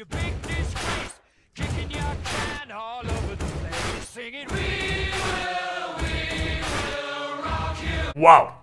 You big disgrace, kicking your can all over the place, singing, We will, we will rock you. Wow.